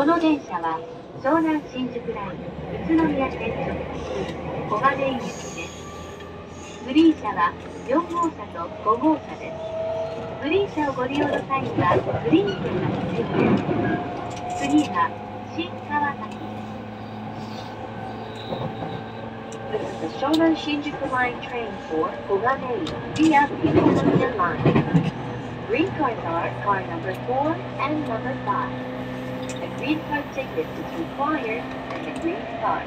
この電車は湘南新宿ライン宇都宮線直通小金井行きですグリーン車は4号車と5号車ですグリーン車をご利用の際にはグリーン券が必要です次は新川崎です This is the Shonan Shinjuku Line train for Koganei via Utsunomiya Line. Green cars are car number 4 and number 5. Green card ticket is required and a green card.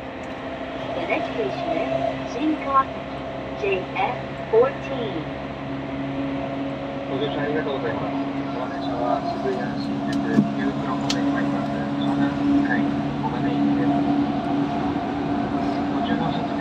The next station is Shinkansen JF14. ご乗車ありがとうございます。私は渋谷新宿ユークロ方面に参ります。湘南海小金井です。ご注文